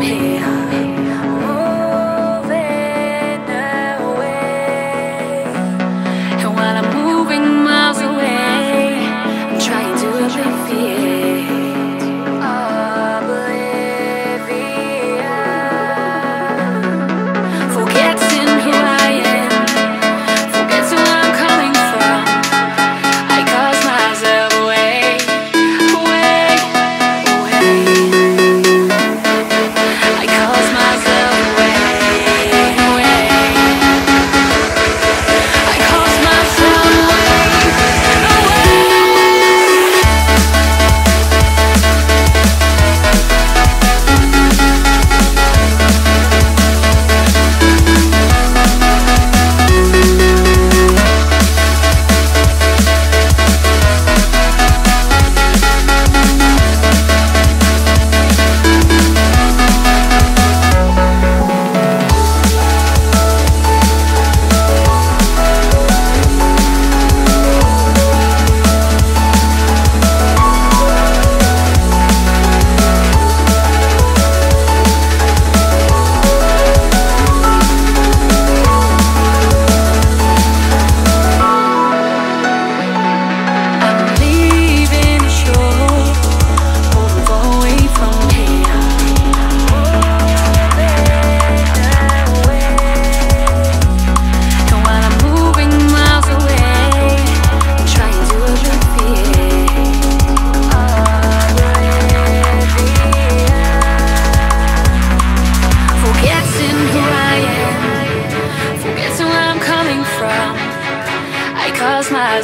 here.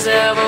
as ever.